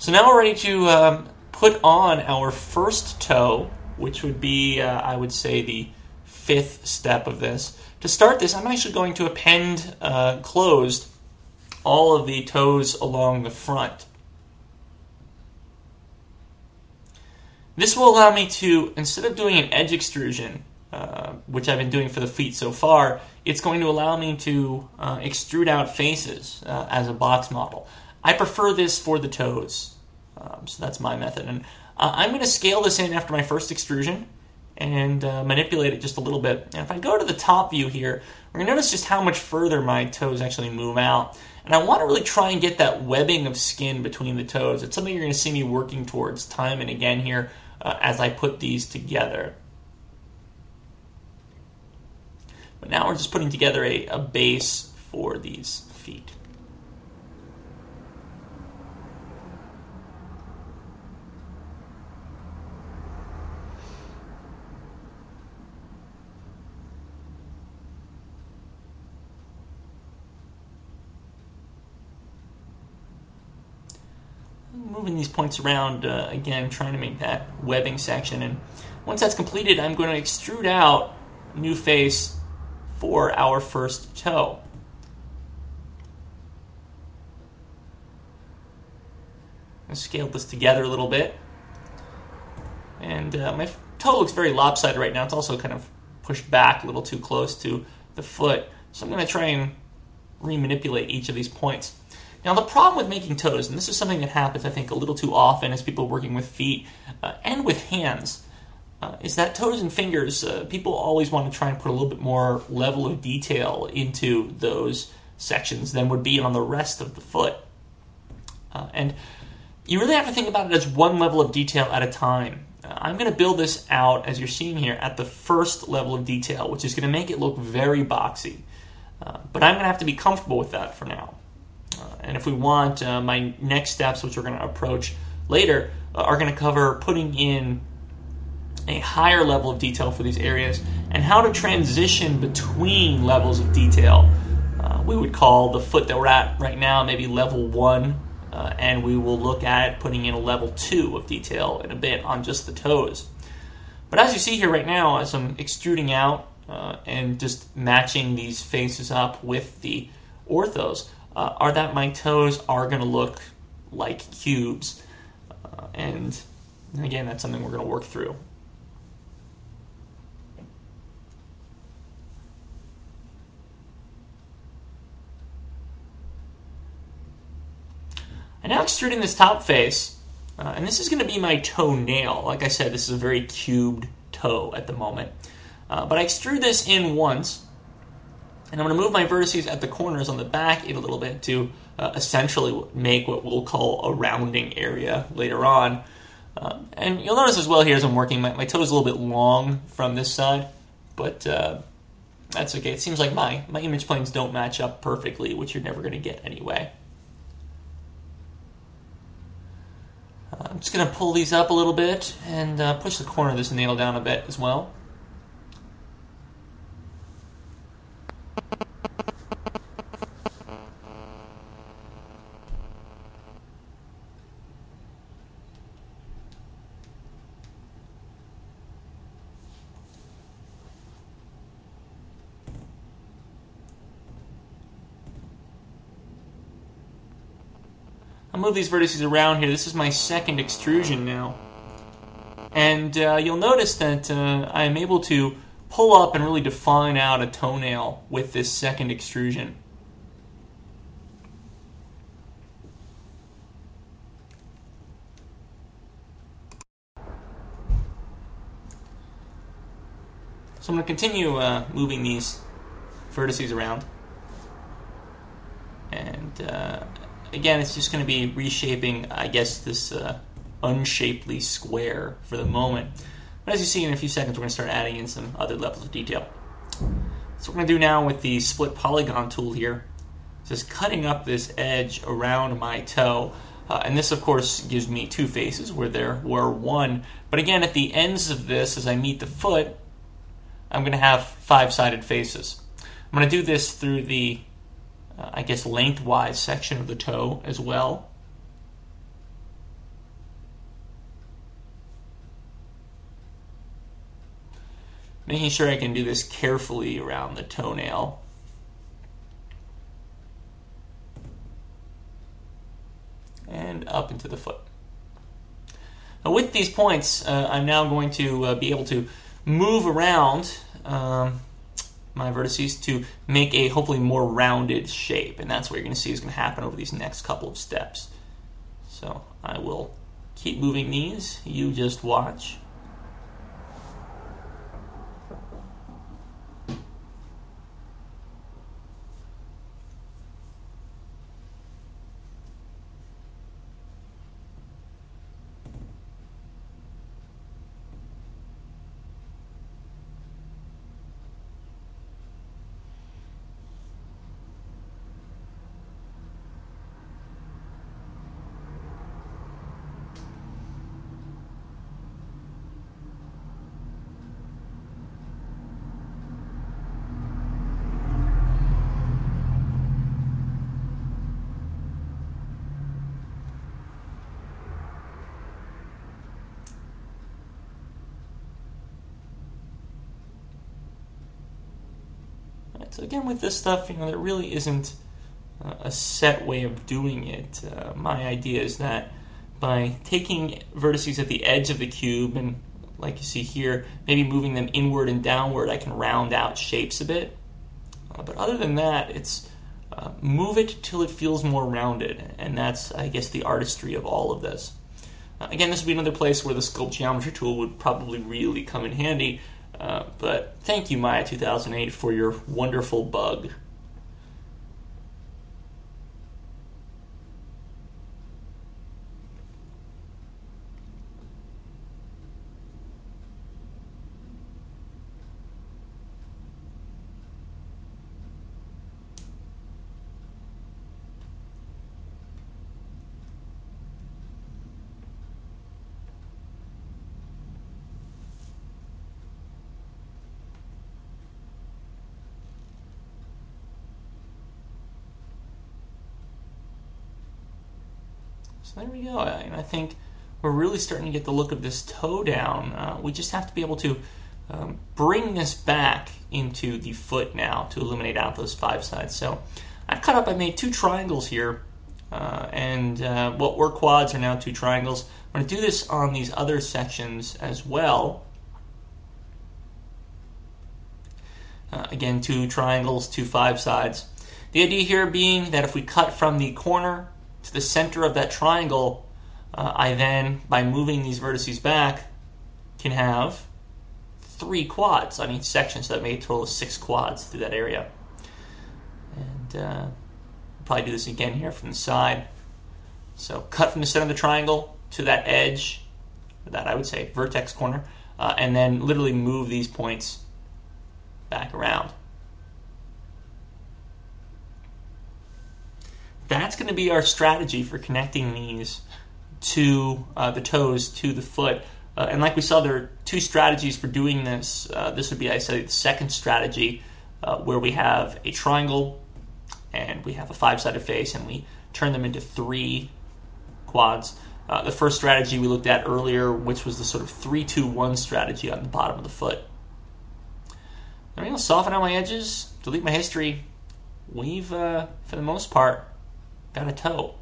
So now we're ready to um, put on our first toe, which would be, uh, I would say, the fifth step of this. To start this, I'm actually going to append uh, closed all of the toes along the front. This will allow me to, instead of doing an edge extrusion, uh, which I've been doing for the feet so far, it's going to allow me to uh, extrude out faces uh, as a box model. I prefer this for the toes, um, so that's my method. And uh, I'm going to scale this in after my first extrusion and uh, manipulate it just a little bit. And if I go to the top view here, we're going to notice just how much further my toes actually move out. And I want to really try and get that webbing of skin between the toes. It's something you're going to see me working towards time and again here uh, as I put these together. But now we're just putting together a, a base for these feet. Moving these points around uh, again, trying to make that webbing section. And once that's completed, I'm going to extrude out new face for our first toe. I scaled this together a little bit. And uh, my toe looks very lopsided right now. It's also kind of pushed back a little too close to the foot. So I'm going to try and remanipulate each of these points. Now, the problem with making toes, and this is something that happens, I think, a little too often as people working with feet uh, and with hands, uh, is that toes and fingers, uh, people always want to try and put a little bit more level of detail into those sections than would be on the rest of the foot. Uh, and you really have to think about it as one level of detail at a time. Uh, I'm going to build this out, as you're seeing here, at the first level of detail, which is going to make it look very boxy. Uh, but I'm going to have to be comfortable with that for now. And if we want, uh, my next steps, which we're going to approach later, uh, are going to cover putting in a higher level of detail for these areas and how to transition between levels of detail. Uh, we would call the foot that we're at right now maybe level one, uh, and we will look at putting in a level two of detail in a bit on just the toes. But as you see here right now, as I'm extruding out uh, and just matching these faces up with the orthos, uh, are that my toes are going to look like cubes. Uh, and again, that's something we're going to work through. I'm now extruding this top face, uh, and this is going to be my toenail. Like I said, this is a very cubed toe at the moment. Uh, but I extrude this in once, and I'm going to move my vertices at the corners on the back a little bit to uh, essentially make what we'll call a rounding area later on. Um, and you'll notice as well here as I'm working, my, my toe is a little bit long from this side, but uh, that's okay. It seems like my, my image planes don't match up perfectly, which you're never going to get anyway. Uh, I'm just going to pull these up a little bit and uh, push the corner of this nail down a bit as well. I'll move these vertices around here. This is my second extrusion now. And uh, you'll notice that uh, I'm able to pull up and really define out a toenail with this second extrusion. So I'm going to continue uh, moving these vertices around. And uh, again, it's just going to be reshaping, I guess, this uh, unshapely square for the moment. But as you see in a few seconds, we're going to start adding in some other levels of detail. So what we're going to do now with the split polygon tool here, just cutting up this edge around my toe. Uh, and this, of course, gives me two faces where there were one. But again, at the ends of this, as I meet the foot, I'm going to have five-sided faces. I'm going to do this through the uh, I guess, lengthwise section of the toe as well. Making sure I can do this carefully around the toenail. And up into the foot. Now with these points, uh, I'm now going to uh, be able to move around um, my vertices to make a hopefully more rounded shape. And that's what you're going to see is going to happen over these next couple of steps. So I will keep moving these. You just watch. So again, with this stuff, you know, there really isn't uh, a set way of doing it. Uh, my idea is that by taking vertices at the edge of the cube and like you see here, maybe moving them inward and downward, I can round out shapes a bit. Uh, but other than that, it's uh, move it till it feels more rounded, and that's, I guess, the artistry of all of this. Uh, again, this would be another place where the sculpt geometry tool would probably really come in handy, uh, but thank you, Maya 2008, for your wonderful bug. So there we go. And I think we're really starting to get the look of this toe down. Uh, we just have to be able to um, bring this back into the foot now to illuminate out those five sides. So I've cut up, I made two triangles here. Uh, and uh, what were quads are now two triangles. I'm going to do this on these other sections as well. Uh, again, two triangles, two five sides. The idea here being that if we cut from the corner to the center of that triangle, uh, I then, by moving these vertices back, can have three quads on each section, so that made a total of six quads through that area. And uh, probably do this again here from the side. So cut from the center of the triangle to that edge, that I would say vertex corner, uh, and then literally move these points back around. That's going to be our strategy for connecting these to uh, the toes to the foot. Uh, and like we saw, there are two strategies for doing this. Uh, this would be, I say, the second strategy, uh, where we have a triangle and we have a five-sided face, and we turn them into three quads. Uh, the first strategy we looked at earlier, which was the sort of three-two-one strategy on the bottom of the foot. I'm going to soften out my edges, delete my history. We've, uh, for the most part, got a toe.